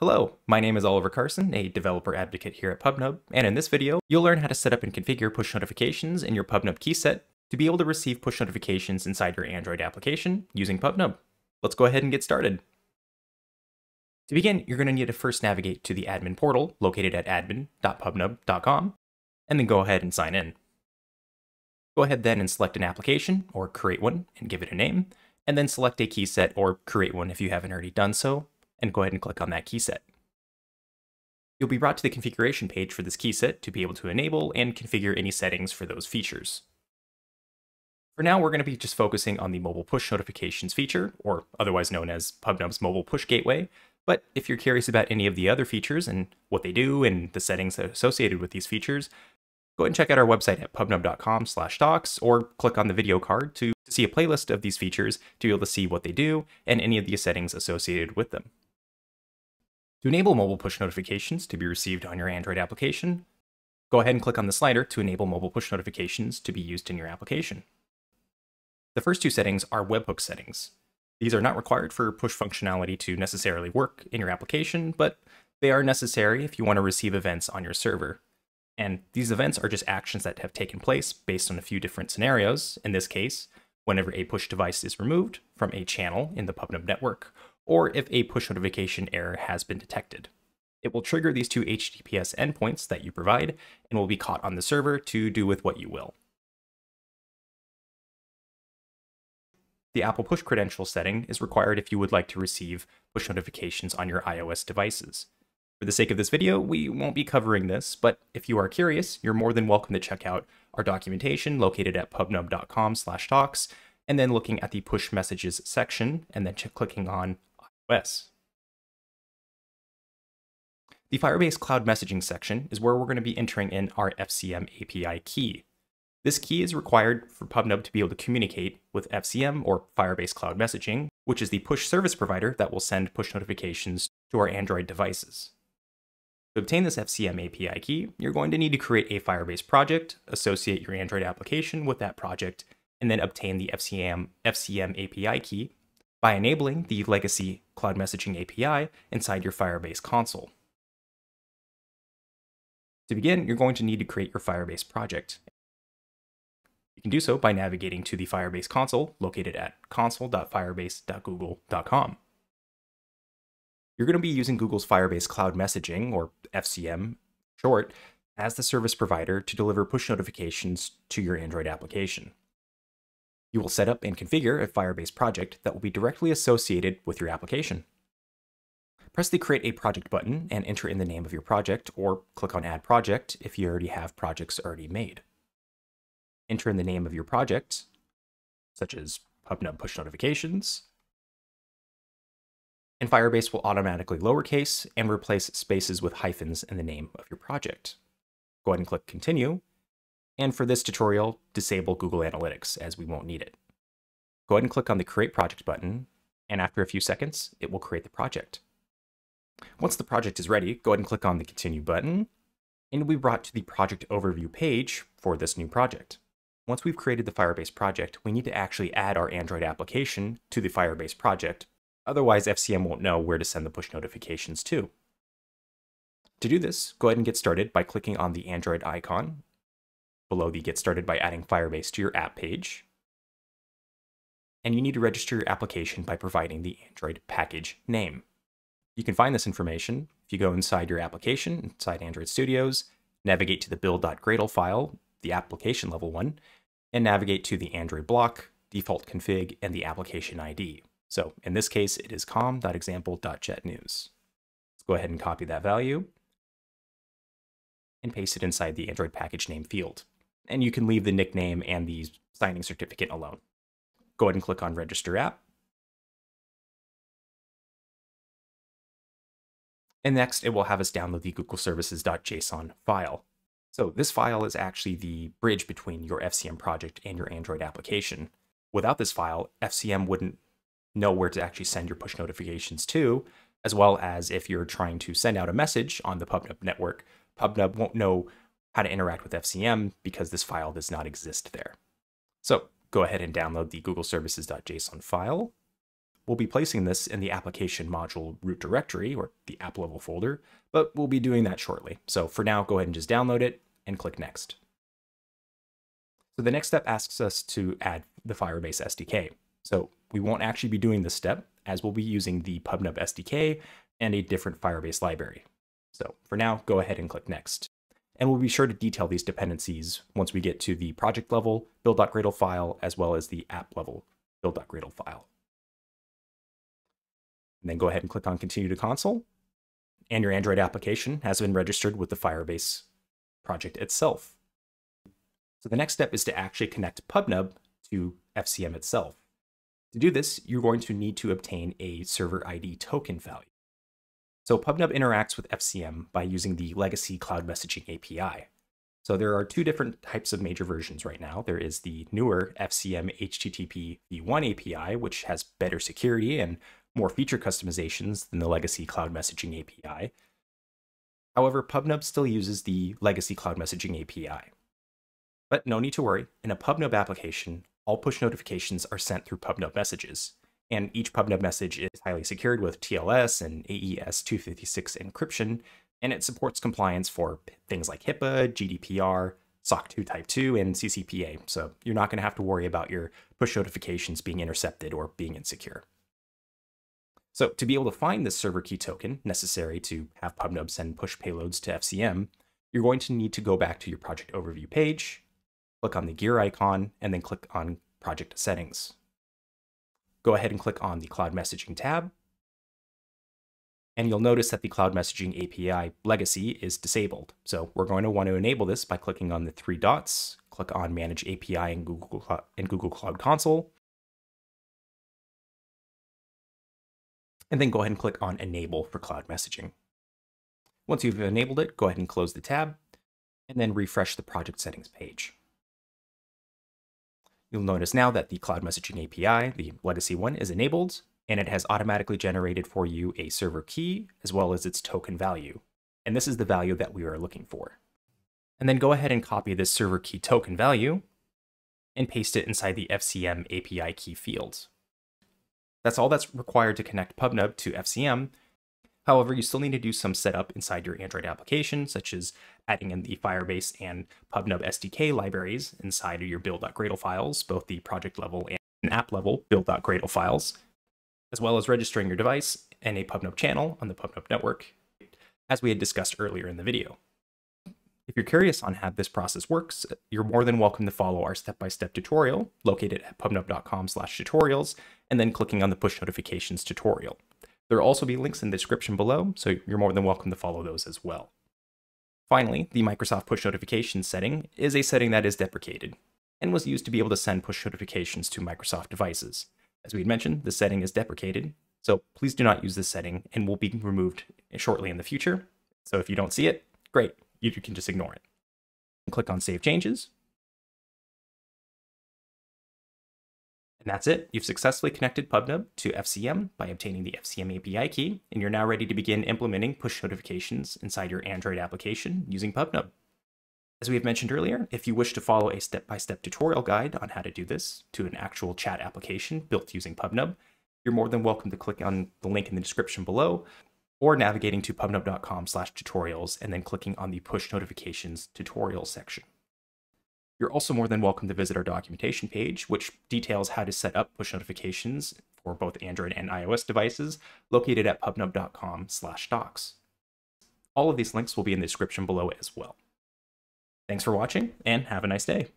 Hello, my name is Oliver Carson, a developer advocate here at PubNub, and in this video, you'll learn how to set up and configure push notifications in your PubNub key set to be able to receive push notifications inside your Android application using PubNub. Let's go ahead and get started. To begin, you're going to need to first navigate to the admin portal located at admin.pubnub.com, and then go ahead and sign in. Go ahead then and select an application, or create one, and give it a name, and then select a key set or create one if you haven't already done so, and go ahead and click on that key set. You'll be brought to the configuration page for this key set to be able to enable and configure any settings for those features. For now, we're going to be just focusing on the mobile push notifications feature, or otherwise known as PubNub's mobile push gateway, but if you're curious about any of the other features and what they do and the settings associated with these features, go ahead and check out our website at pubnub.com slash docs or click on the video card to see a playlist of these features to be able to see what they do and any of the settings associated with them. To enable mobile push notifications to be received on your Android application, go ahead and click on the slider to enable mobile push notifications to be used in your application. The first two settings are webhook settings. These are not required for push functionality to necessarily work in your application, but they are necessary if you want to receive events on your server. And these events are just actions that have taken place based on a few different scenarios. In this case, whenever a push device is removed from a channel in the PubNub network, or if a push notification error has been detected. It will trigger these two HTTPS endpoints that you provide and will be caught on the server to do with what you will. The Apple Push credential setting is required if you would like to receive push notifications on your iOS devices. For the sake of this video, we won't be covering this, but if you are curious, you're more than welcome to check out our documentation located at pubnub.com slash docs, and then looking at the push messages section, and then clicking on The Firebase Cloud Messaging section is where we're going to be entering in our FCM API key. This key is required for PubNub to be able to communicate with FCM or Firebase Cloud Messaging, which is the push service provider that will send push notifications to our Android devices. To obtain this FCM API key, you're going to need to create a Firebase project, associate your Android application with that project, and then obtain the FCM, FCM API key by enabling the legacy Cloud Messaging API inside your Firebase console. To begin, you're going to need to create your Firebase project. You can do so by navigating to the Firebase console located at console.firebase.google.com. You're going to be using Google's Firebase Cloud Messaging, or FCM short, as the service provider to deliver push notifications to your Android application. You will set up and configure a Firebase project that will be directly associated with your application. Press the Create a Project button and enter in the name of your project, or click on Add Project if you already have projects already made. Enter in the name of your project, such as PubNub Push Notifications, and Firebase will automatically lowercase and replace spaces with hyphens in the name of your project. Go ahead and click Continue, and for this tutorial, disable Google Analytics as we won't need it. Go ahead and click on the Create Project button, and after a few seconds, it will create the project. Once the project is ready, go ahead and click on the Continue button, and we will be brought to the project overview page for this new project. Once we've created the Firebase project, we need to actually add our Android application to the Firebase project Otherwise, FCM won't know where to send the push notifications to. To do this, go ahead and get started by clicking on the Android icon below the Get Started by adding Firebase to your app page. And you need to register your application by providing the Android package name. You can find this information if you go inside your application, inside Android Studios, navigate to the build.gradle file, the application level one, and navigate to the Android block, default config, and the application ID. So in this case, it is com.example.jetnews. Let's go ahead and copy that value and paste it inside the Android package name field. And you can leave the nickname and the signing certificate alone. Go ahead and click on Register App. And next, it will have us download the Google Services.json file. So this file is actually the bridge between your FCM project and your Android application. Without this file, FCM wouldn't know where to actually send your push notifications to, as well as if you're trying to send out a message on the PubNub network, PubNub won't know how to interact with FCM because this file does not exist there. So go ahead and download the Google Services.json file, we'll be placing this in the application module root directory, or the app level folder, but we'll be doing that shortly. So for now, go ahead and just download it and click Next. So the next step asks us to add the Firebase SDK. So we won't actually be doing this step, as we'll be using the PubNub SDK and a different Firebase library. So for now, go ahead and click Next. And we'll be sure to detail these dependencies once we get to the project level build.gradle file, as well as the app level build.gradle file. And then go ahead and click on Continue to Console. And your Android application has been registered with the Firebase project itself. So the next step is to actually connect PubNub to FCM itself. To do this, you're going to need to obtain a server ID token value. So PubNub interacts with FCM by using the legacy cloud messaging API. So there are two different types of major versions right now. There is the newer FCM HTTP v1 API, which has better security and more feature customizations than the legacy cloud messaging API. However, PubNub still uses the legacy cloud messaging API. But no need to worry, in a PubNub application, all push notifications are sent through PubNub messages, and each PubNub message is highly secured with TLS and AES 256 encryption, and it supports compliance for things like HIPAA, GDPR, SOC 2 Type 2, and CCPA, so you're not going to have to worry about your push notifications being intercepted or being insecure. So to be able to find this server key token necessary to have PubNub send push payloads to FCM, you're going to need to go back to your project overview page, click on the gear icon, and then click on project settings. Go ahead and click on the cloud messaging tab. And you'll notice that the cloud messaging API legacy is disabled. So we're going to want to enable this by clicking on the three dots, click on manage API in Google, in Google Cloud Console, and then go ahead and click on enable for cloud messaging. Once you've enabled it, go ahead and close the tab and then refresh the project settings page. You'll notice now that the Cloud Messaging API, the legacy one, is enabled, and it has automatically generated for you a server key as well as its token value. And this is the value that we are looking for. And then go ahead and copy this server key token value and paste it inside the FCM API key fields. That's all that's required to connect PubNub to FCM, However, you still need to do some setup inside your Android application, such as adding in the Firebase and PubNub SDK libraries inside of your build.gradle files, both the project level and app level build.gradle files, as well as registering your device and a PubNub channel on the PubNub network, as we had discussed earlier in the video. If you're curious on how this process works, you're more than welcome to follow our step-by-step -step tutorial located at pubnub.com slash tutorials, and then clicking on the push notifications tutorial. There will also be links in the description below, so you're more than welcome to follow those as well. Finally, the Microsoft push notifications setting is a setting that is deprecated and was used to be able to send push notifications to Microsoft devices. As we had mentioned, the setting is deprecated, so please do not use this setting and will be removed shortly in the future. So if you don't see it, great, you can just ignore it. Click on Save Changes, And that's it. You've successfully connected PubNub to FCM by obtaining the FCM API key, and you're now ready to begin implementing push notifications inside your Android application using PubNub. As we have mentioned earlier, if you wish to follow a step-by-step -step tutorial guide on how to do this to an actual chat application built using PubNub, you're more than welcome to click on the link in the description below or navigating to pubnub.com slash tutorials and then clicking on the push notifications tutorial section. You're also more than welcome to visit our documentation page, which details how to set up push notifications for both Android and iOS devices, located at pubnub.com slash docs. All of these links will be in the description below as well. Thanks for watching, and have a nice day.